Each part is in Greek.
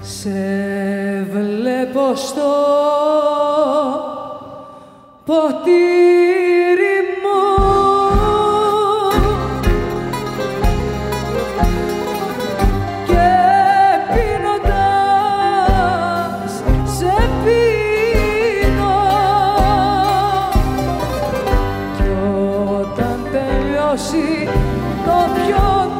Σε βλέπω στο ποτήρι. Κοποιον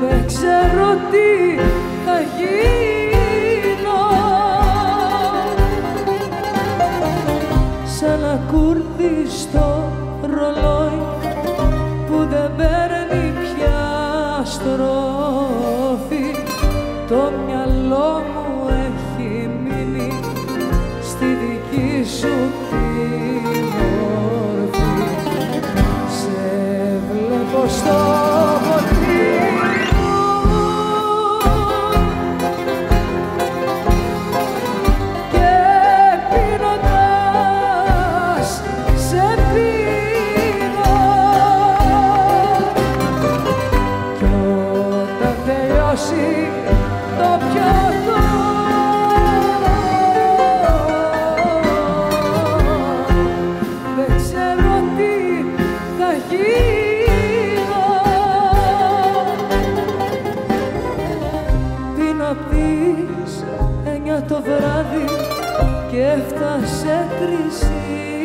δεν ξέρω τι θα γίνω. σαν να στο ρολόι που ταιρινεί πια στρορώφι το μυαλό. το βράδυ και έφτασε κριση